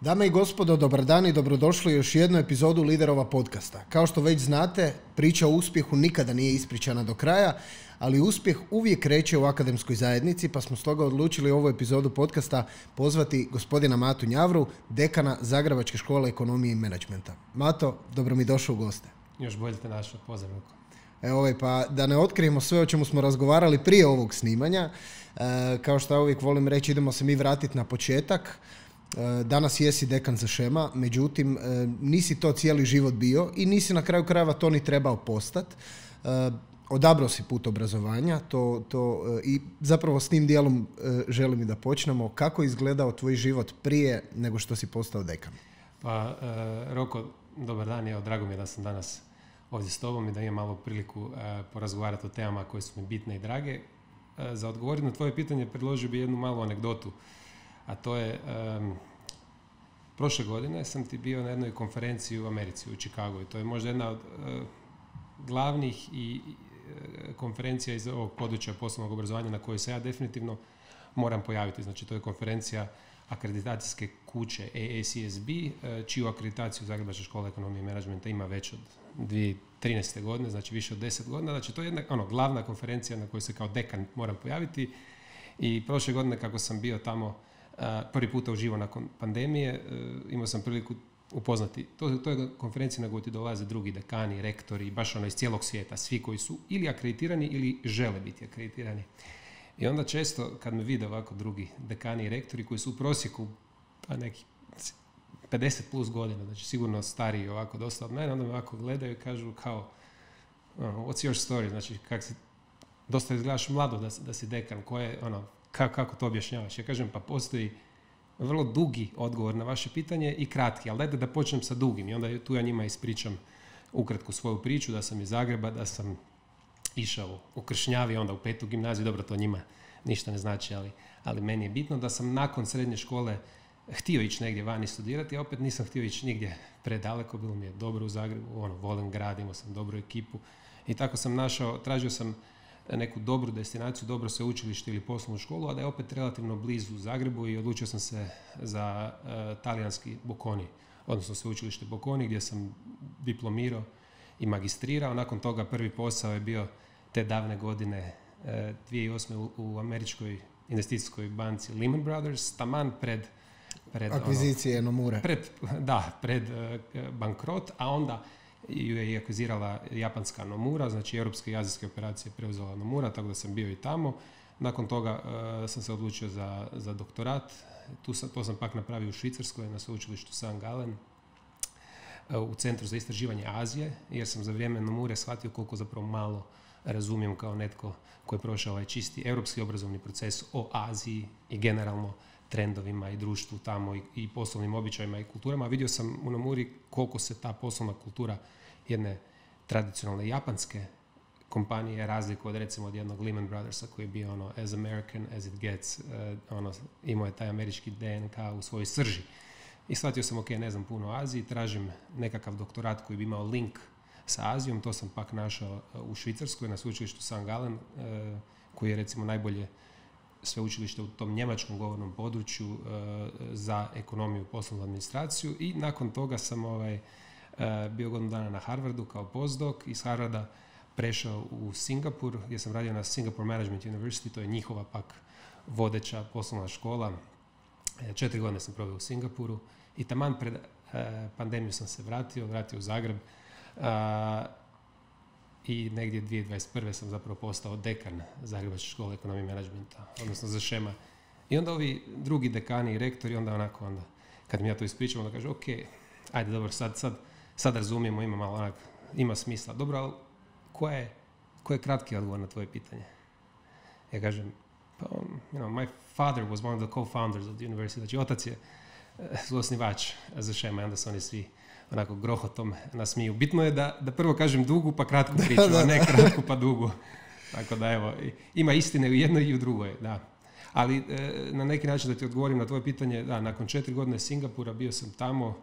Dame i gospodo, dobar dan i dobrodošli u još jednu epizodu Liderova podcasta. Kao što već znate, priča o uspjehu nikada nije ispričana do kraja, ali uspjeh uvijek kreće u akademskoj zajednici, pa smo stoga odlučili ovu epizodu podcasta pozvati gospodina Matu Njavru, dekana Zagrebačke škole ekonomije i menadžmenta. Mato, dobro mi došao u goste. Još bolje te našao, pozdrav Evo, ovaj, pa da ne otkrijemo sve o čemu smo razgovarali prije ovog snimanja, e, kao što ja uvijek volim reći, idemo se mi vratiti na početak. E, danas jesi dekan za šema, međutim e, nisi to cijeli život bio i nisi na kraju krajeva to ni trebao postati. E, odabrao si put obrazovanja to, to, i zapravo s tim dijelom želim i da počnemo. Kako je izgledao tvoj život prije nego što si postao dekan? Pa, Roko, dobar dan, evo, drago mi je da sam danas ovdje s tobom i da imam malo priliku porazgovarati o temama koje su mi bitne i drage. Za odgovoriti na tvoje pitanje predložio bi jednu malu anegdotu a to je prošle godine sam ti bio na jednoj konferenciji u Americi, u Chicagu i to je možda jedna od e, glavnih i e, konferencija iz ovog područja poslovnog obrazovanja na kojoj se ja definitivno moram pojaviti. Znači to je konferencija akreditacijske kuće AACSB, e, čiju akreditaciju Zagrebačka škola ekonomije i menadžmenta ima već od 2013. godine, znači više od 10 godina. Znači to je jedna ono, glavna konferencija na kojoj se kao dekan moram pojaviti i prošle godine kako sam bio tamo prvi puta uživo nakon pandemije, e, imao sam priliku upoznati. To, to je konferencija na kojoj ti dolaze drugi dekani, rektori, baš ono iz cijelog svijeta, svi koji su ili akreditirani ili žele biti akreditirani. I onda često kad me vide ovako drugi dekani i rektori koji su u prosjeku pa neki 50 plus godina, znači sigurno stariji ovako dosta od mene, onda me ovako gledaju i kažu kao ono, what's your story, znači kak si, dosta izgledaš mlado da, da si dekan, koje, ono, kako, kako to objašnjavaš? Ja kažem, pa postoji vrlo dugi odgovor na vaše pitanje i kratki, ali dajte da počnem sa dugim i onda tu ja njima ispričam ukratko svoju priču, da sam iz Zagreba, da sam išao u Kršnjavi, onda u petu gimnaziju, dobro, to njima ništa ne znači, ali, ali meni je bitno da sam nakon srednje škole htio ići negdje vani studirati, a opet nisam htio ići nigdje predaleko, bilo mi je dobro u Zagrebu, ono, volim grad, imao sam dobru ekipu i tako sam našao, tražio sam neku dobru destinaciju, dobro sveučilište ili poslovnu školu, a da je opet relativno blizu Zagrebu i odlučio sam se za uh, talijanski Bokoni, odnosno sveučilište Bokoni gdje sam diplomirao i magistrirao. Nakon toga prvi posao je bio te davne godine uh, e, 2008. U, u američkoj investicijskoj banci Lehman Brothers, taman pred pred akvizicije ono, Pred, da, pred uh, bankrot, a onda ju je akvizirala japanska Nomura, znači europske i azijske operacije preuzela Nomura, tako da sam bio i tamo. Nakon toga uh, sam se odlučio za, za doktorat. Tu sam, to sam pak napravio u Švicarskoj na sveučilištu St. Gallen uh, u Centru za istraživanje Azije, jer sam za vrijeme Nomure shvatio koliko zapravo malo razumijem kao netko koji je prošao ovaj čisti europski obrazovni proces o Aziji i generalno trendovima i društvu tamo i, i poslovnim običajima i kulturama. Vidio sam u Nomuri koliko se ta poslovna kultura jedne tradicionalne japanske kompanije razliku od recimo od jednog Lehman Brothersa koji je bio ono as American as it gets, uh, ono, imao je taj američki DNK u svojoj srži. I shvatio sam, ok, ne znam puno o Aziji, tražim nekakav doktorat koji bi imao link sa Azijom, to sam pak našao eh, u Švicarskoj na sveučilištu St. Gallen, uh, koji je recimo najbolje sveučilište u tom njemačkom govornom području uh, za ekonomiju i poslovnu administraciju i nakon toga sam ovaj, uh, bio godinu dana na Harvardu kao postdoc, iz Harvarda prešao u Singapur gdje sam radio na Singapore Management University, to je njihova pak vodeća poslovna škola. E, četiri godine sam proveo u Singapuru i taman pred pandemiju sam se vratio, vratio u Zagreb i negdje 2021. sam zapravo postao dekan Zagrebačke škole ekonomije i menadžmenta, odnosno za šema. I onda ovi drugi dekani i rektori, onda onako, onda, kad mi ja to ispričam, onda kaže, ok, ajde, dobro, sad, sad, sad razumijemo, ima malo onak, ima smisla. Dobro, ali ko je, ko je kratki odgovor na tvoje pitanje? Ja kažem, pa, you know, my father was one of the co-founders of the university, znači otac je uh, osnivač za šema onda su oni svi onako grohotom nasmiju. Bitno je da, da prvo kažem dugu pa kratku priču, a ne kratku pa dugu. Tako da evo, ima istine u jednoj i u drugoj, da. Ali e, na neki način da ti odgovorim na tvoje pitanje, da, nakon četiri godine Singapura bio sam tamo,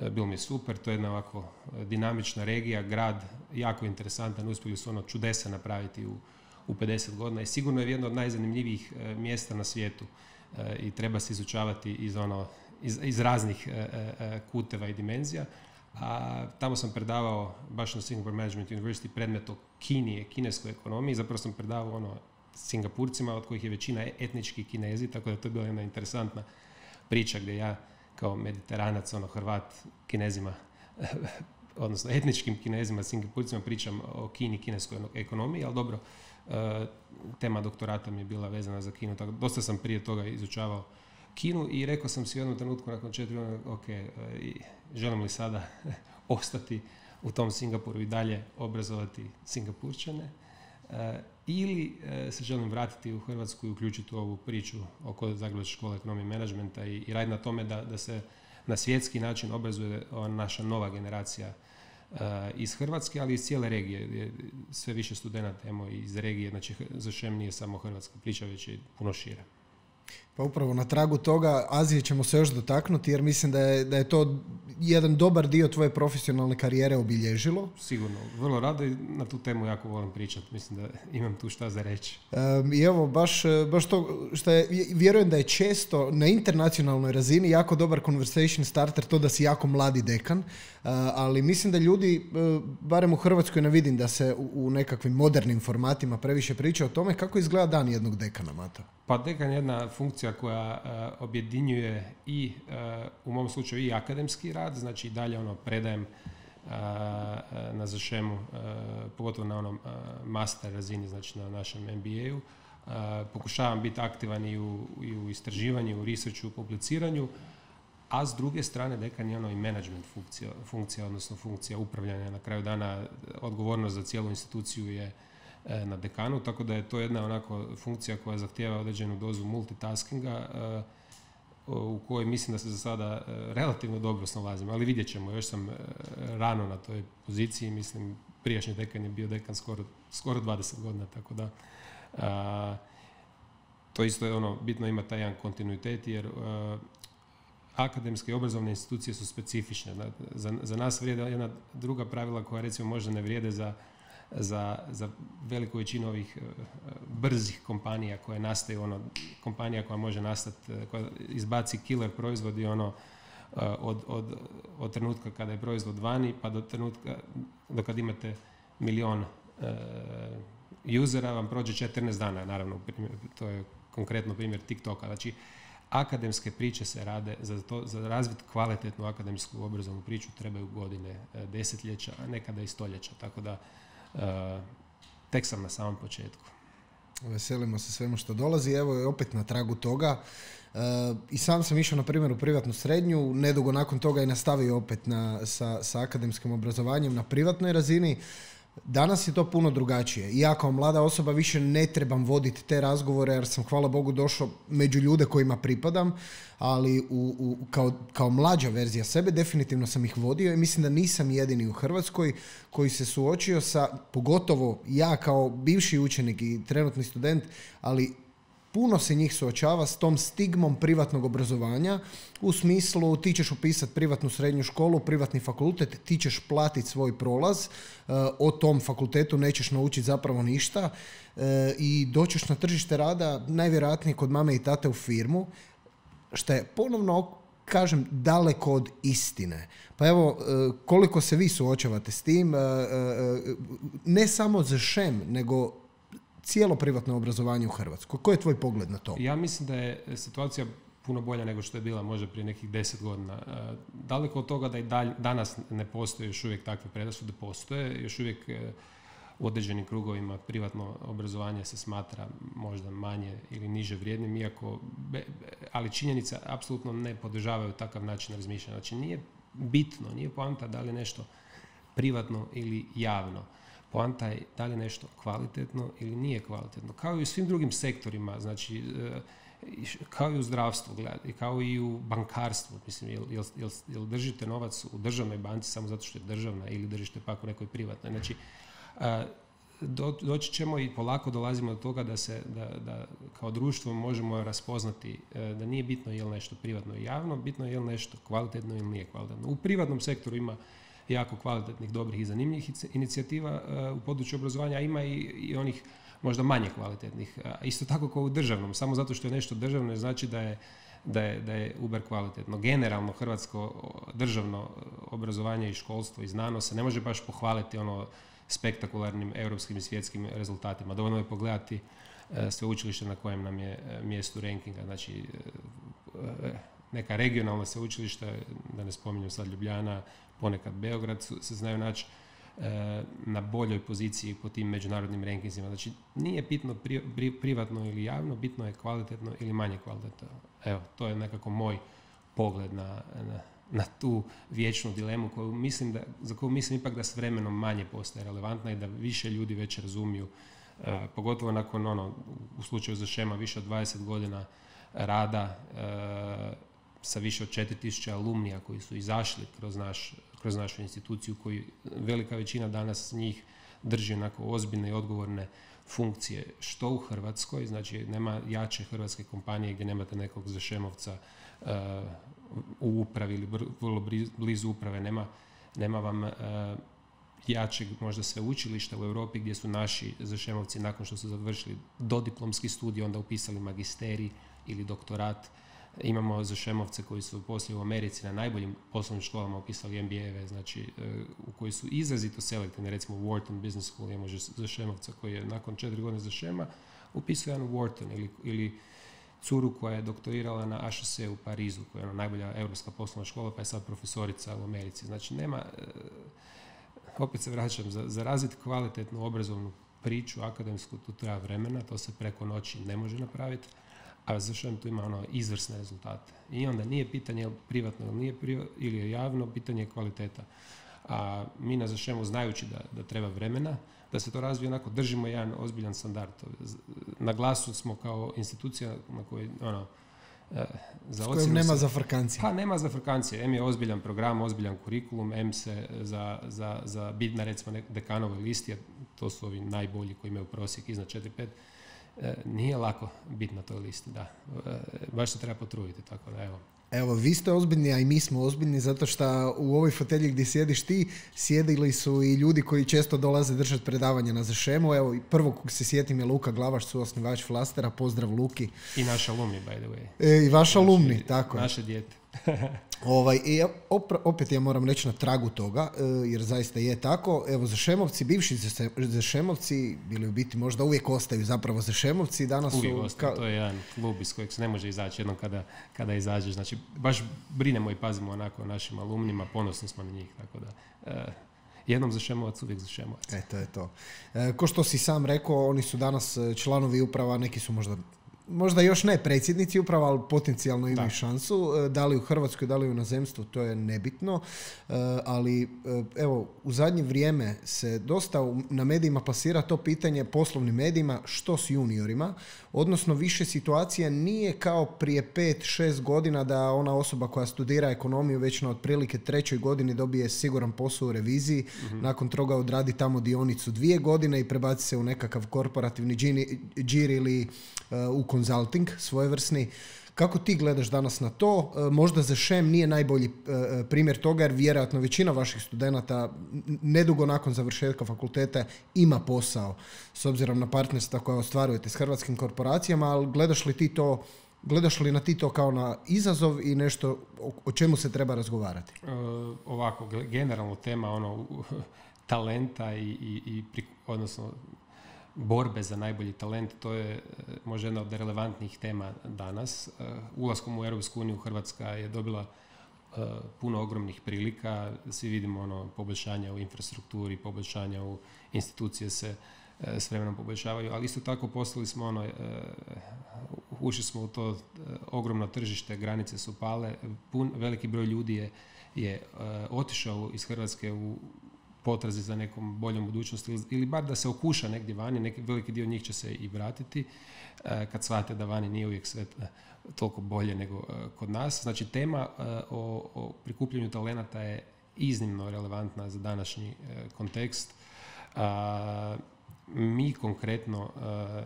e, bilo mi je super, to je jedna ovako e, dinamična regija, grad, jako interesantan, uspjeli su ono čudesa napraviti u, u 50 godina i sigurno je jedno od najzanimljivijih mjesta na svijetu i treba se izučavati iz ono iz, iz raznih kuteva i dimenzija. A tamo sam predavao baš na Singapore Management University predmet o Kini, kineskoj ekonomiji. Zapravo sam predavao ono Singapurcima, od kojih je većina etnički kinezi, tako da to je bila jedna interesantna priča gdje ja kao mediteranac, ono Hrvat, kinezima, odnosno etničkim kinezima, Singapurcima pričam o Kini, kineskoj ekonomiji, ali dobro, e, tema doktorata mi je bila vezana za Kinu, tako dosta sam prije toga izučavao Kinu i rekao sam si u jednom trenutku nakon četiri godina, ok, e, želim li sada ostati u tom Singapuru i dalje obrazovati Singapurčane e, ili e, se želim vratiti u Hrvatsku i uključiti u ovu priču oko Zagrebačke škole ekonomije i menadžmenta i, i raditi na tome da, da se na svjetski način obrazuje naša nova generacija iz Hrvatske, ali i iz cijele regije. Sve više studenata imamo iz regije, znači za šem nije samo hrvatska priča, već je puno šira. Pa upravo na tragu toga Azije ćemo se još dotaknuti jer mislim da je, da je to jedan dobar dio tvoje profesionalne karijere obilježilo. Sigurno, vrlo rado i na tu temu jako volim pričati. Mislim da imam tu šta za reći. I evo, baš, baš to što je, vjerujem da je često na internacionalnoj razini jako dobar conversation starter to da si jako mladi dekan, ali mislim da ljudi, e, barem u Hrvatskoj ne vidim da se u nekakvim modernim formatima previše priča o tome kako izgleda dan jednog dekana, Mato. Pa dekan je jedna funkcija koja uh, objedinjuje i uh, u mom slučaju i akademski rad, znači i dalje ono predajem uh, na zašemu, pogotovo na onom master razini, znači na našem MBA-u. Pokušavam biti aktivan i u, i u istraživanju, u researchu, u publiciranju, a s druge strane dekan je ono i management funkcija, funkcija, odnosno funkcija upravljanja. Na kraju dana odgovornost za cijelu instituciju je E, na dekanu, tako da je to jedna onako funkcija koja zahtijeva određenu dozu multitaskinga e, u kojoj mislim da se za sada e, relativno dobro snalazim, ali vidjet ćemo, još sam rano na toj poziciji, mislim prijašnji dekan je bio dekan skoro, skoro 20 godina, tako da to isto je ono, bitno ima taj jedan kontinuitet jer akademske i obrazovne institucije su specifične. Za, za nas vrijede jedna druga pravila koja recimo možda ne vrijede za za, za veliku većinu ovih e, brzih kompanija koje nastaju, ono, kompanija koja može nastati, e, koja izbaci killer proizvod i ono, e, od, od, od trenutka kada je proizvod vani pa do trenutka do kad imate milion uh, usera vam prođe 14 dana, naravno, to je konkretno primjer TikToka. Znači, akademske priče se rade, za, to, za razvit kvalitetnu akademsku obrazovnu priču trebaju godine, desetljeća, a nekada i stoljeća. Tako da Eh, tek sam na samom početku. Veselimo se svemu što dolazi. Evo je opet na tragu toga. Uh, I sam sam išao, na primjer, u privatnu srednju. Nedugo nakon toga i nastavio opet na, sa, sa akademskim obrazovanjem na privatnoj razini. Danas je to puno drugačije. Ja kao mlada osoba više ne trebam voditi te razgovore jer sam, hvala Bogu, došao među ljude kojima pripadam, ali u, u, kao, kao mlađa verzija sebe definitivno sam ih vodio i mislim da nisam jedini u Hrvatskoj koji se suočio sa, pogotovo ja kao bivši učenik i trenutni student, ali puno se njih suočava s tom stigmom privatnog obrazovanja u smislu ti ćeš upisati privatnu srednju školu, privatni fakultet, ti ćeš platiti svoj prolaz, e, o tom fakultetu nećeš naučiti zapravo ništa e, i doćeš na tržište rada najvjerojatnije kod mame i tate u firmu, što je ponovno kažem, daleko od istine. Pa evo, e, koliko se vi suočavate s tim, ne samo za šem, nego cijelo privatno obrazovanje u Hrvatskoj. Koji je tvoj pogled na to? Ja mislim da je situacija puno bolja nego što je bila možda prije nekih deset godina. E, daleko od toga da i danas ne postoje još uvijek takve predrasude, postoje. Još uvijek e, u određenim krugovima privatno obrazovanje se smatra možda manje ili niže vrijednim, iako, ali činjenice apsolutno ne podržavaju takav način razmišljanja. Znači nije bitno, nije poanta da li nešto privatno ili javno. Poanta je da li je nešto kvalitetno ili nije kvalitetno. Kao i u svim drugim sektorima, znači e, kao i u zdravstvu, i kao i u bankarstvu, mislim, jel, jel, jel, držite novac u državnoj banci samo zato što je državna ili držite pak u nekoj privatnoj. Znači, e, doći ćemo i polako dolazimo do toga da se, da, da kao društvo možemo raspoznati e, da nije bitno je li nešto privatno i javno, bitno je li nešto kvalitetno ili nije kvalitetno. U privatnom sektoru ima jako kvalitetnih, dobrih i zanimljivih inicijativa e, u području obrazovanja, a ima i, i onih možda manje kvalitetnih. Isto tako kao u državnom, samo zato što je nešto državno znači da je da je, da je Uber kvalitetno. Generalno hrvatsko državno obrazovanje i školstvo i znanost se ne može baš pohvaliti ono spektakularnim europskim i svjetskim rezultatima. Dovoljno je pogledati e, sveučilište na kojem nam je e, mjestu rankinga. Znači, e, neka regionalna sveučilišta, da ne spominjem sad Ljubljana, ponekad Beograd, se znaju naći na boljoj poziciji po tim međunarodnim rankingima. Znači, nije bitno privatno ili javno, bitno je kvalitetno ili manje kvalitetno. Evo, to je nekako moj pogled na, na, na tu vječnu dilemu koju mislim da, za koju mislim ipak da s vremenom manje postaje relevantna i da više ljudi već razumiju, e, pogotovo nakon ono, u slučaju za šema više od 20 godina rada e, sa više od 4000 alumnija koji su izašli kroz, naš, kroz našu instituciju, koji velika većina danas njih drži onako ozbiljne i odgovorne funkcije. Što u Hrvatskoj, znači nema jače hrvatske kompanije gdje nemate nekog zašemovca uh, u upravi ili vrlo blizu uprave, nema, vam uh, jačeg možda sveučilišta u Europi gdje su naši zašemovci nakon što su završili dodiplomski studij onda upisali magisterij ili doktorat Imamo zašemovce koji su poslije u Americi na najboljim poslovnim školama upisali MBA-eve, znači e, u koji su izrazito selektivni, recimo Wharton Business School imamo zašemovca koji je nakon četiri godine zašema upisao jedan Wharton ili, ili curu koja je doktorirala na HSC u Parizu, koja je ona najbolja europska poslovna škola, pa je sad profesorica u Americi. Znači nema, e, opet se vraćam, za, za razviti kvalitetnu obrazovnu priču akademsku tu treba vremena, to se preko noći ne može napraviti a zašto tu ima ono izvrsne rezultate. I onda nije pitanje je privatno ili nije ili je javno, pitanje je kvaliteta. A mi na Zašemu znajući da, da treba vremena, da se to razvije onako, držimo jedan ozbiljan standard. Na glasu smo kao institucija na kojoj ono, e, za S kojim nema za frkancije. Pa nema za frkancije. M je ozbiljan program, ozbiljan kurikulum, M se za, za, za bit na recimo dekanovoj listi, to su ovi najbolji koji imaju prosjek iznad 4-5, E, nije lako biti na toj listi, da. E, baš se treba potruditi, tako da evo. Evo, vi ste ozbiljni, a i mi smo ozbiljni, zato što u ovoj fotelji gdje sjediš ti, sjedili su i ljudi koji često dolaze držati predavanje na Zašemu. Evo, prvo kog se sjetim je Luka Glavaš, su osnivač Flastera, pozdrav Luki. I naš alumni, by the way. E, I vaš alumni, tako Naše dijete. ovaj, i opet ja moram reći na tragu toga, e, jer zaista je tako. Evo, Zašemovci, bivši Zašemovci, bili u biti možda uvijek ostaju zapravo Zašemovci. Danas uvijek su, ostaju, to je jedan klub iz kojeg se ne može izaći jednom kada, kada izađeš. Znači, baš brinemo i pazimo onako o našim alumnima, ponosni smo na njih, tako da... Uh, jednom za Šemovac, uvijek za Šemovac. E, to je to. E, ko što si sam rekao, oni su danas članovi uprava, neki su možda možda još ne predsjednici upravo, ali potencijalno imaju šansu. E, da li u Hrvatskoj, da li u inozemstvu, to je nebitno. E, ali e, evo, u zadnje vrijeme se dosta na medijima pasira to pitanje poslovnim medijima što s juniorima, odnosno više situacija nije kao prije 5-6 godina da ona osoba koja studira ekonomiju već na otprilike trećoj godini dobije siguran posao u reviziji, mhm. nakon toga odradi tamo dionicu dvije godine i prebaci se u nekakav korporativni džir ili u consulting svojevrsni. Kako ti gledaš danas na to? E, možda za Šem nije najbolji e, e, primjer toga jer vjerojatno većina vaših studenata nedugo nakon završetka fakulteta ima posao s obzirom na partnerstva koja ostvarujete s hrvatskim korporacijama, ali gledaš li ti to Gledaš li na ti to kao na izazov i nešto o čemu se treba razgovarati? ovako, generalno tema ono, talenta i, i, i odnosno borbe za najbolji talent, to je e, možda jedna od relevantnih tema danas. E, ulaskom u Europsku uniju Hrvatska je dobila e, puno ogromnih prilika. Svi vidimo ono poboljšanja u infrastrukturi, poboljšanja u institucije se s vremenom poboljšavaju, ali isto tako postali smo ono, ušli smo u to ogromno tržište, granice su pale, pun, veliki broj ljudi je, je otišao iz Hrvatske u potrazi za nekom boljom budućnosti ili bar da se okuša negdje vani, neki veliki dio njih će se i vratiti e, kad shvate da vani nije uvijek sve e, toliko bolje nego e, kod nas. Znači tema o, o prikupljanju talenata je iznimno relevantna za današnji kontekst. Mi konkretno,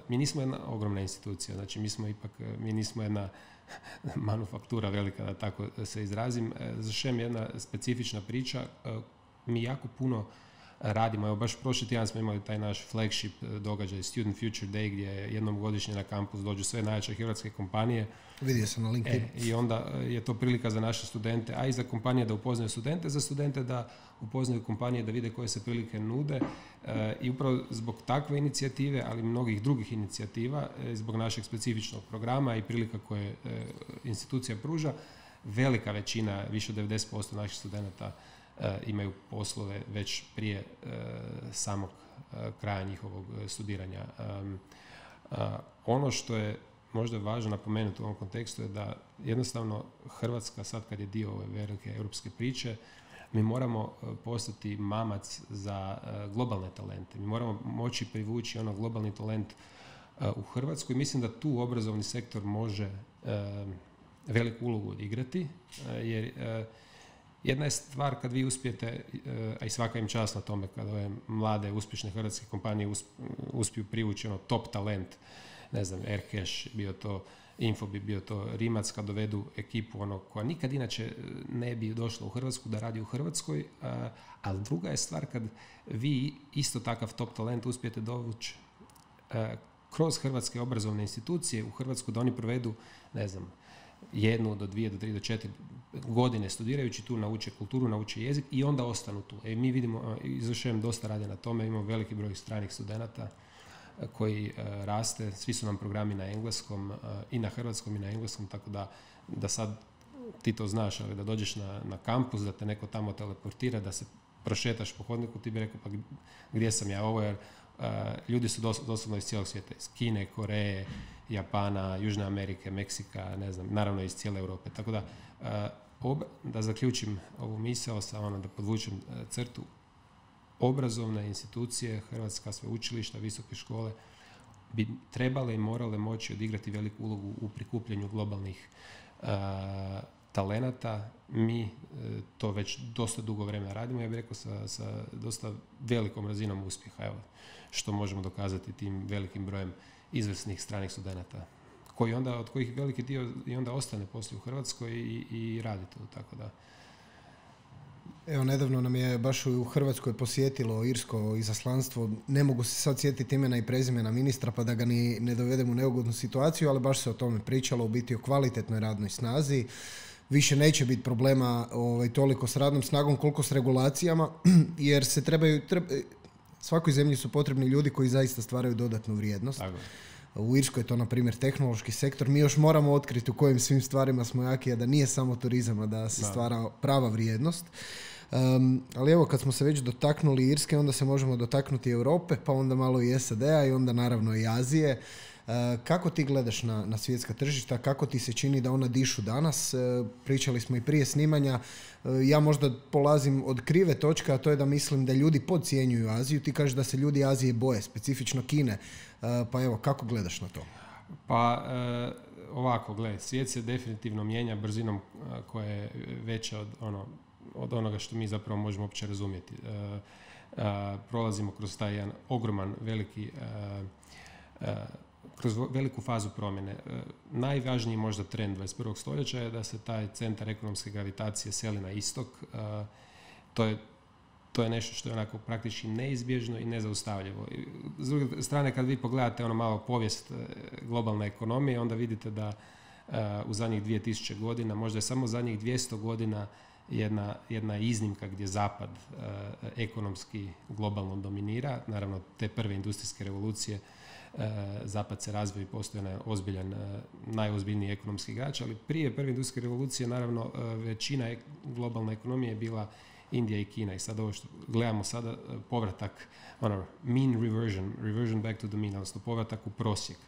mi nismo jedna ogromna institucija, znači mi smo ipak, mi nismo jedna manufaktura velika, da tako se izrazim. Za šem jedna specifična priča mi jako puno radimo. Evo baš prošli tjedan smo imali taj naš flagship događaj Student Future Day gdje jednom godišnje na kampus dođu sve najjače hrvatske kompanije. Vidio sam na LinkedIn. E, I onda je to prilika za naše studente, a i za kompanije da upoznaju studente, za studente da upoznaju kompanije da vide koje se prilike nude e, i upravo zbog takve inicijative, ali i mnogih drugih inicijativa, e, zbog našeg specifičnog programa i prilika koje e, institucija pruža, velika većina, više od 90% naših studenata imaju poslove već prije samog kraja njihovog studiranja. Ono što je možda važno napomenuti u ovom kontekstu je da jednostavno Hrvatska sad kad je dio ove velike europske priče, mi moramo postati mamac za globalne talente. Mi moramo moći privući ono globalni talent u Hrvatsku i mislim da tu obrazovni sektor može veliku ulogu odigrati, jer jedna je stvar kad vi uspijete, a i svaka im čast na tome, kad ove mlade, uspješne hrvatske kompanije uspiju privući ono top talent, ne znam, Aircash, bio to Info bi bio to Rimac kad dovedu ekipu ono koja nikad inače e, ne bi došla u Hrvatsku da radi u Hrvatskoj, ali druga je stvar kad vi isto takav top talent uspijete dovući kroz hrvatske obrazovne institucije u Hrvatsku da oni provedu, ne znam, jednu do dvije do tri do četiri godine studirajući tu nauče kulturu, nauče jezik i onda ostanu tu. E, mi vidimo, izvršujem dosta rade na tome, imamo veliki broj stranih studenata koji raste. Svi su nam programi na engleskom i na hrvatskom i na engleskom, tako da, da sad ti to znaš, ali da dođeš na, na kampus, da te neko tamo teleportira, da se prošetaš po hodniku, ti bi rekao pa gdje sam ja ovo, jer e, ljudi su doslovno iz cijelog svijeta, iz Kine, Koreje, Japana, Južne Amerike, Meksika, ne znam, naravno iz cijele Europe. Tako da, da zaključim ovu misao, samo ono da podvučem crtu, obrazovne institucije, Hrvatska sveučilišta, visoke škole bi trebale i morale moći odigrati veliku ulogu u prikupljanju globalnih uh, talenata. Mi e, to već dosta dugo vremena radimo, ja bih rekao sa, sa dosta velikom razinom uspjeha, evo, što možemo dokazati tim velikim brojem izvrsnih stranih studenata koji onda, od kojih veliki dio i onda ostane poslije u Hrvatskoj i, i radi to, tako da Evo, nedavno nam je baš u Hrvatskoj posjetilo irsko izaslanstvo. Ne mogu se sad sjetiti imena i prezimena ministra pa da ga ni ne dovedem u neugodnu situaciju, ali baš se o tome pričalo, u biti o kvalitetnoj radnoj snazi. Više neće biti problema ovaj, toliko s radnom snagom koliko s regulacijama, jer se trebaju, svakoj zemlji su potrebni ljudi koji zaista stvaraju dodatnu vrijednost. U Irskoj je to, na primjer, tehnološki sektor. Mi još moramo otkriti u kojim svim stvarima smo jaki, a da nije samo turizam, a da se stvara prava vrijednost. Um, ali evo, kad smo se već dotaknuli Irske, onda se možemo dotaknuti Europe, pa onda malo i SAD-a i onda naravno i Azije. Uh, kako ti gledaš na, na svjetska tržišta? Kako ti se čini da ona dišu danas? Uh, pričali smo i prije snimanja. Uh, ja možda polazim od krive točke, a to je da mislim da ljudi podcijenjuju Aziju. Ti kažeš da se ljudi Azije boje, specifično Kine. Pa evo, kako gledaš na to? Pa ovako, gle, svijet se definitivno mijenja brzinom koja je veća od ono, od onoga što mi zapravo možemo uopće razumjeti. E, e, prolazimo kroz taj jedan ogroman, veliki e, kroz veliku fazu promjene. Najvažniji možda trend 21. stoljeća je da se taj centar ekonomske gravitacije seli na istok. To je, to je nešto što je onako praktički neizbježno i nezaustavljivo. S druge strane, kad vi pogledate ono malo povijest globalne ekonomije, onda vidite da u zadnjih 2000 godina, možda je samo zadnjih 200 godina jedna, jedna iznimka gdje zapad e, ekonomski globalno dominira. Naravno, te prve industrijske revolucije e, zapad se razvoj i postoje ozbiljan, e, najozbiljniji ekonomski igrač, ali prije prve industrijske revolucije naravno većina globalne ekonomije je bila Indija i Kina i sad ovo što gledamo sada povratak ono, mean reversion, reversion back to the mean, odnosno povratak u prosjek.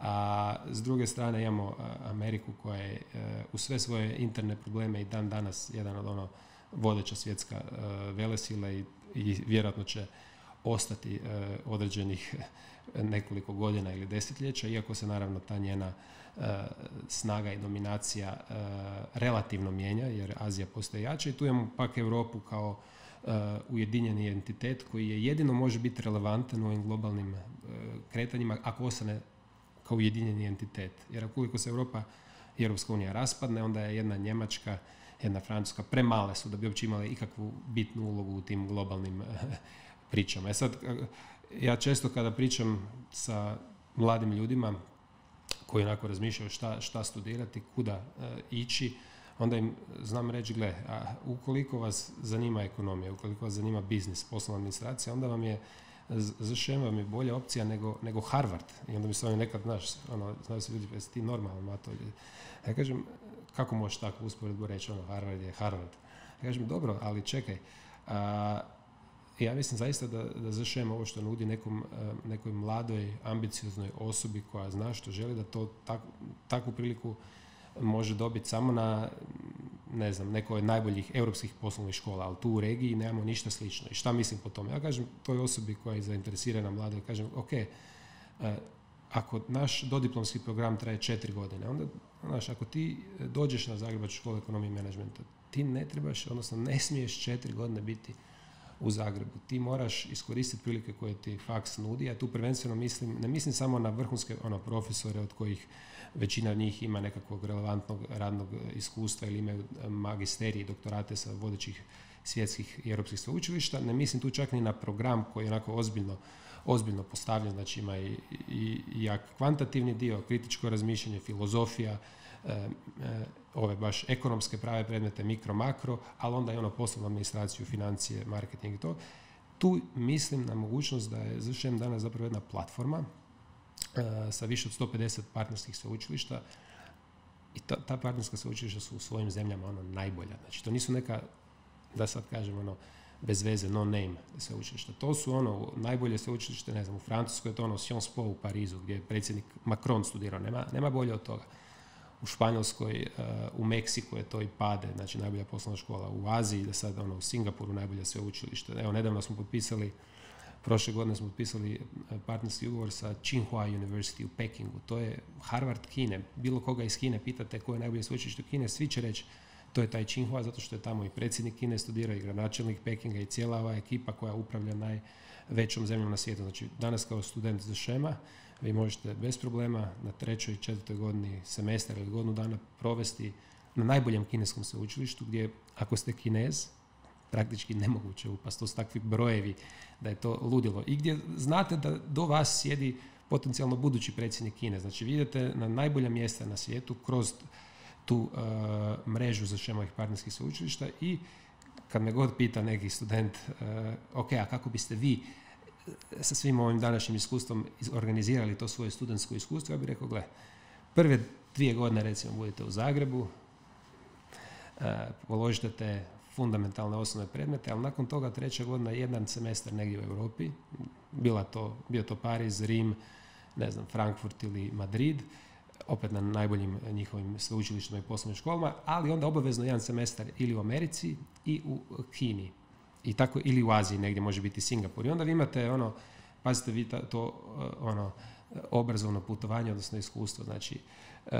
A s druge strane imamo Ameriku koja je e, u sve svoje interne probleme i dan danas jedan od ono vodeća svjetska e, velesila i, vjerojatno će ostati e, određenih nekoliko godina ili desetljeća, iako se naravno ta njena snaga i dominacija relativno mijenja, jer Azija postaje jača i tu imamo pak Europu kao ujedinjeni entitet koji je jedino može biti relevantan u ovim globalnim kretanjima ako ostane kao ujedinjeni entitet. Jer ukoliko se Europa i Europska unija raspadne, onda je jedna Njemačka, jedna Francuska premale su da bi uopće imale ikakvu bitnu ulogu u tim globalnim pričama. E sad, ja često kada pričam sa mladim ljudima koji onako razmišljaju šta, šta studirati, kuda e, ići, onda im znam reći, gle, a ukoliko vas zanima ekonomija, ukoliko vas zanima biznis, poslovna administracija, onda vam je za vam je bolja opcija nego, nego Harvard. I onda mi se oni nekad, znaš, ono, znaju se ljudi, jesi ti normalno, mato. Ja kažem, kako možeš tako usporedbu reći, ono, Harvard je Harvard. Ja kažem, dobro, ali čekaj, a, ja mislim zaista da, da ovo što nudi nekom, nekoj mladoj, ambicioznoj osobi koja zna što želi, da to tak, takvu priliku može dobiti samo na ne znam, nekoj od najboljih europskih poslovnih škola, ali tu u regiji nemamo ništa slično. I šta mislim po tome? Ja kažem toj osobi koja je zainteresirana mlada, kažem, ok, e, ako naš dodiplomski program traje četiri godine, onda, znaš, ako ti dođeš na Zagrebačku školu ekonomije i menadžmenta, ti ne trebaš, odnosno ne smiješ četiri godine biti u Zagrebu. Ti moraš iskoristiti prilike koje ti faks nudi, a tu prvenstveno mislim, ne mislim samo na vrhunske ono, profesore od kojih većina njih ima nekakvog relevantnog radnog iskustva ili imaju magisterije i doktorate sa vodećih svjetskih i europskih sveučilišta. Ne mislim tu čak ni na program koji je onako ozbiljno, ozbiljno postavljen, znači ima i, i, jak kvantitativni dio, kritičko razmišljanje, filozofija, e, e, ove baš ekonomske prave predmete, mikro, makro, ali onda i ono poslovnu administraciju, financije, marketing i to. Tu mislim na mogućnost da je ZŠM danas zapravo jedna platforma E, sa više od 150 partnerskih sveučilišta i ta, ta partnerska sveučilišta su u svojim zemljama ono najbolja. Znači to nisu neka, da sad kažem ono, bez veze, no name sveučilišta. To su ono najbolje sveučilište, ne znam, u Francuskoj je to ono Sciences Po u Parizu gdje je predsjednik Macron studirao, nema, nema bolje od toga. U Španjolskoj, e, u Meksiku je to i PADE, znači najbolja poslovna škola. U Aziji, da sad ono, u Singapuru najbolje sveučilište. Evo, nedavno smo potpisali Prošle godine smo potpisali e, partnerski ugovor sa Tsinghua University u Pekingu. To je Harvard Kine. Bilo koga iz Kine pitate ko je najbolje sveučilište u Kine, svi će reći to je taj Tsinghua zato što je tamo i predsjednik Kine studirao i gradonačelnik Pekinga i cijela ova ekipa koja upravlja najvećom zemljom na svijetu. Znači danas kao student za Šema vi možete bez problema na trećoj i četvrtoj godini semestar ili godinu dana provesti na najboljem kineskom sveučilištu gdje ako ste kinez praktički nemoguće upast. To su takvi brojevi da je to ludilo. I gdje znate da do vas sjedi potencijalno budući predsjednik Kine. Znači vidite na najbolja mjesta na svijetu kroz tu uh, mrežu za šemovih partnerskih sveučilišta i kad me god pita neki student, uh, ok, a kako biste vi sa svim ovim današnjim iskustvom organizirali to svoje studentsko iskustvo, ja bih rekao, gle, prve dvije godine recimo budete u Zagrebu, uh, položite te fundamentalne osnovne predmete, ali nakon toga treća godina jedan semestar negdje u Europi, bila to, bio to Pariz, Rim, ne znam, Frankfurt ili Madrid, opet na najboljim njihovim sveučilištima i poslovnim školama, ali onda obavezno jedan semestar ili u Americi i u Kini. I tako, ili u Aziji, negdje može biti Singapur. I onda vi imate ono, pazite vi to, ono, obrazovno putovanje, odnosno iskustvo. Znači, uh,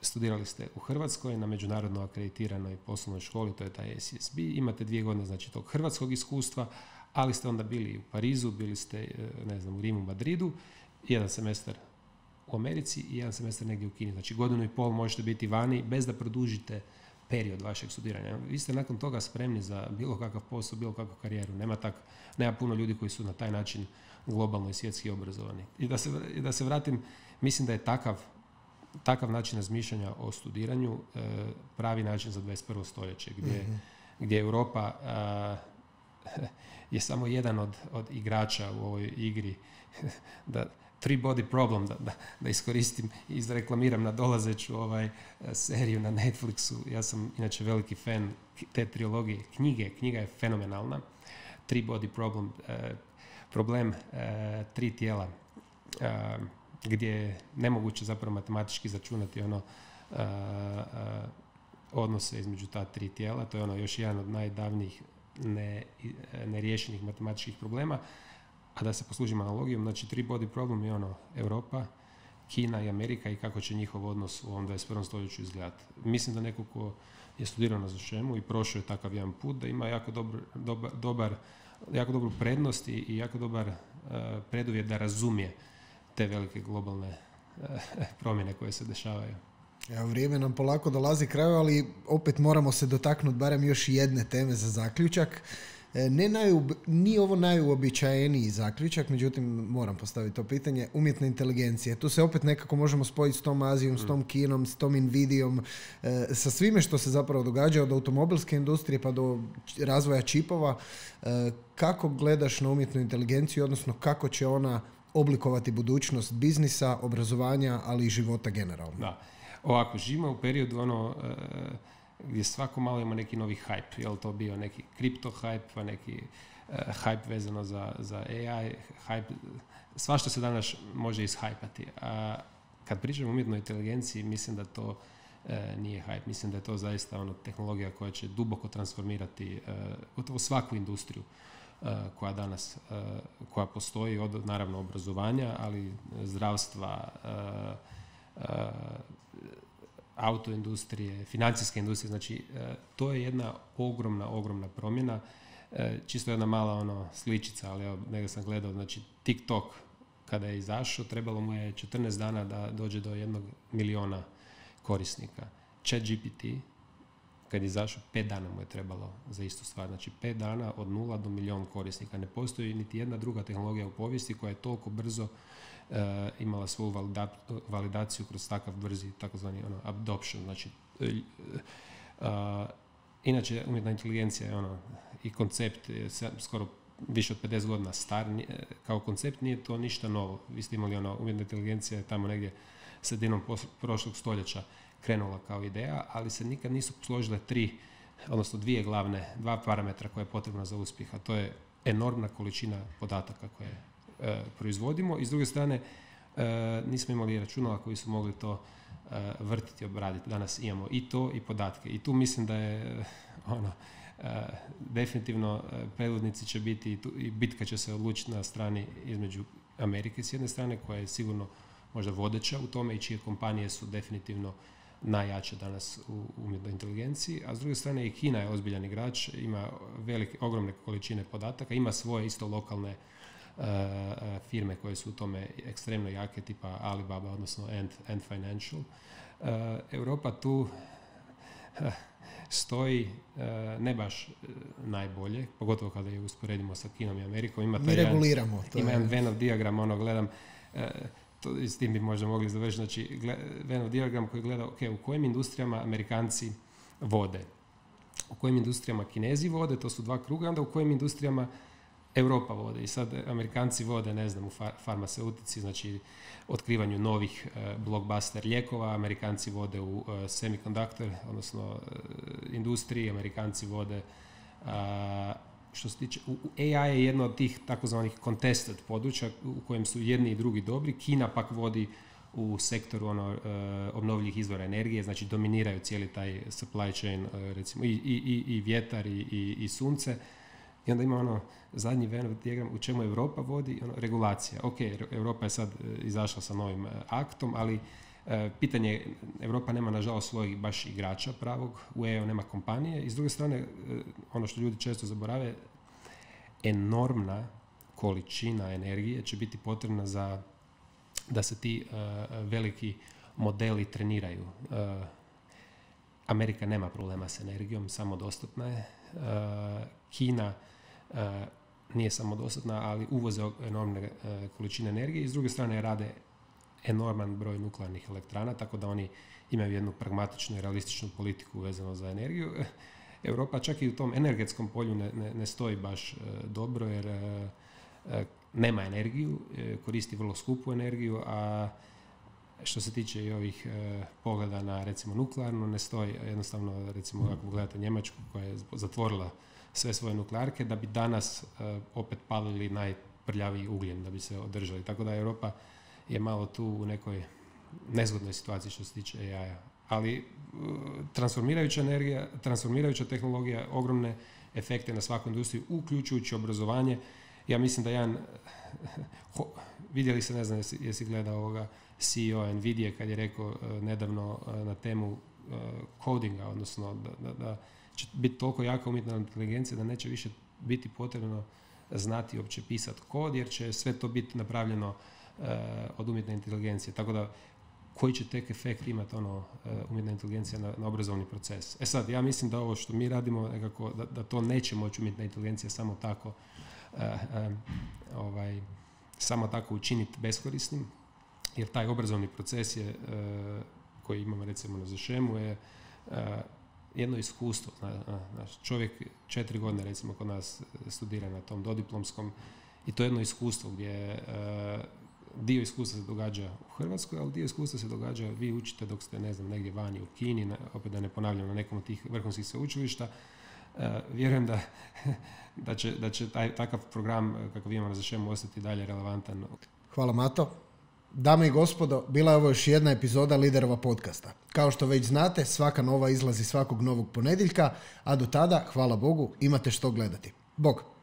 studirali ste u Hrvatskoj na međunarodno akreditiranoj poslovnoj školi, to je taj SSB, imate dvije godine znači tog hrvatskog iskustva, ali ste onda bili u Parizu, bili ste e, ne znam, u Rimu, Madridu, jedan semestar u Americi i jedan semestar negdje u Kini. Znači godinu i pol možete biti vani bez da produžite period vašeg studiranja. Vi ste nakon toga spremni za bilo kakav posao, bilo kakvu karijeru. Nema, tak, nema puno ljudi koji su na taj način globalno i svjetski obrazovani. I da se, i da se vratim, mislim da je takav takav način razmišljanja o studiranju e, pravi način za 21. stoljeće gdje, mm gdje Europa je samo jedan od, od igrača u ovoj igri da three body problem da, da, da iskoristim i izreklamiram na dolazeću ovaj e, seriju na Netflixu. Ja sam inače veliki fan te trilogije knjige. Knjiga je fenomenalna. Three body problem, problem tri tijela gdje je nemoguće zapravo matematički začunati ono odnose između ta tri tijela. To je ono još jedan od najdavnijih ne, neriješenih matematičkih problema. A da se poslužim analogijom, znači tri body problem je ono Europa, Kina i Amerika i kako će njihov odnos u ovom 21. stoljeću izgledati. Mislim da neko ko je studirao na Zašemu i prošao je takav jedan put, da ima jako dobar, dobar, dobar jako dobru prednost i, jako dobar uh, preduvjet da razumije te velike globalne eh, promjene koje se dešavaju. Evo, vrijeme nam polako dolazi kraju, ali opet moramo se dotaknuti barem još jedne teme za zaključak. E, ne najub, nije ovo najuobičajeniji zaključak, međutim moram postaviti to pitanje, umjetna inteligencija. Tu se opet nekako možemo spojiti s tom Azijom, s tom Kinom, s tom Nvidijom, e, sa svime što se zapravo događa od automobilske industrije pa do razvoja čipova. E, kako gledaš na umjetnu inteligenciju, odnosno kako će ona oblikovati budućnost biznisa, obrazovanja, ali i života generalno? Da. Ovako, živimo u periodu ono, gdje svako malo ima neki novi hype. Je li to bio neki kripto hype, pa neki uh, hype vezano za, za AI, hype, svašta se danas može ishajpati. A kad pričamo o umjetnoj inteligenciji, mislim da to uh, nije hype. Mislim da je to zaista ono, tehnologija koja će duboko transformirati uh, svaku industriju koja danas koja postoji od naravno obrazovanja, ali zdravstva, autoindustrije, financijske industrije, znači e, to je jedna ogromna, ogromna promjena. E, čisto jedna mala ono sličica, ali evo, nego sam gledao, znači TikTok kada je izašao, trebalo mu je 14 dana da dođe do jednog miliona korisnika. Chat GPT, kad je izašao, 5 dana mu je trebalo za istu stvar. Znači 5 dana od nula do milion korisnika. Ne postoji niti jedna druga tehnologija u povijesti koja je toliko brzo imala svoju validaciju kroz takav brzi takozvani ono, adoption. Znači, uh, inače, umjetna inteligencija je ono, i koncept je skoro više od 50 godina star, kao koncept nije to ništa novo. Vi ste imali ono, umjetna inteligencija je tamo negdje sredinom prošlog stoljeća krenula kao ideja, ali se nikad nisu složile tri, odnosno dvije glavne, dva parametra koje je potrebno za uspjeh, a to je enormna količina podataka koje E, proizvodimo i s druge strane e, nismo imali računala koji su mogli to e, vrtiti, obraditi. Danas imamo i to i podatke. I tu mislim da je ono, definitivno predvodnici će biti i bitka će se odlučiti na strani između Amerike s jedne strane koja je sigurno možda vodeća u tome i čije kompanije su definitivno najjače danas u umjetnoj inteligenciji, a s druge strane i Kina je ozbiljan igrač, ima velike, ogromne količine podataka, ima svoje isto lokalne E, e, firme koje su u tome ekstremno jake, tipa Alibaba, odnosno Ant, Ant Financial. E, Europa tu stoji ne baš najbolje, pogotovo kada je usporedimo sa Kinom i Amerikom. Ima Mi reguliramo. to ima jedan Venn diagram, ono gledam, to, s tim bi možda mogli završiti, znači Venn diagram koji gleda ok, u kojim industrijama Amerikanci vode, u kojim industrijama Kinezi vode, to su dva kruga, onda u kojim industrijama Europa vode i sad Amerikanci vode, ne znam, u farmaceutici, znači otkrivanju novih e, blockbuster lijekova, Amerikanci vode u e, semiconductor, odnosno e, industriji, Amerikanci vode što se tiče, AI je jedno od tih takozvanih contested područja u kojem su jedni i drugi dobri. Kina pak vodi u sektoru ono, obnovljivih izvora energije, znači dominiraju cijeli taj supply chain, recimo i, i, i vjetar i, i sunce. I onda ima ono zadnji Venn diagram u čemu Europa vodi, ono, regulacija. Ok, Europa je sad e, izašla sa novim e, aktom, ali e, pitanje, Europa nema nažalost svojih baš igrača pravog, u EU nema kompanije i s druge strane, ono što ljudi često zaborave, enormna količina energije će biti potrebna za da se ti veliki modeli treniraju. Amerika nema problema s energijom, samodostatna je. Kina E, nije samodostatna, ali uvoze enormne e, količine energije i s druge strane rade enorman broj nuklearnih elektrana, tako da oni imaju jednu pragmatičnu i realističnu politiku vezano za energiju. Europa čak i u tom energetskom polju ne, ne, stoji baš dobro jer nema energiju, koristi vrlo skupu energiju, a što se tiče i ovih pogleda na recimo nuklearno, ne stoji jednostavno recimo ako gledate Njemačku koja je zatvorila sve svoje nuklearke da bi danas uh, opet palili najprljaviji ugljen da bi se održali. Tako da Europa je malo tu u nekoj nezgodnoj situaciji što se tiče AI-a. Ali uh, transformirajuća energija, transformirajuća tehnologija, ogromne efekte na svaku industriju, uključujući obrazovanje. Ja mislim da jedan, ho, vidjeli se, ne znam jesi, jesi gledao ovoga CEO Nvidia kad je rekao uh, nedavno na temu codinga, odnosno da, da, da će biti toliko jaka umjetna inteligencija da neće više biti potrebno znati uopće pisati kod jer će sve to biti napravljeno uh, od umjetne inteligencije. Tako da koji će tek efekt imati ono umjetna inteligencija na, na obrazovni proces. E sad, ja mislim da ovo što mi radimo nekako, da, da to neće moći umjetna inteligencija samo tako ovaj, samo tako učiniti beskorisnim, jer taj obrazovni proces je, koji imamo recimo na Zašemu je jedno iskustvo. Čovjek četiri godine recimo kod nas studira na tom dodiplomskom i to je jedno iskustvo gdje e, dio iskustva se događa u Hrvatskoj, ali dio iskustva se događa, vi učite dok ste, ne znam, negdje vani u Kini, opet da ne ponavljam, na nekom od tih vrhunskih sveučilišta. E, vjerujem da, da, će, da će taj, takav program kakav imamo za šemu ostati dalje relevantan. Hvala Mato. Dame i gospodo, bila je ovo još jedna epizoda Liderova podcasta. Kao što već znate, svaka nova izlazi svakog novog ponedjeljka, a do tada, hvala Bogu, imate što gledati. Bog!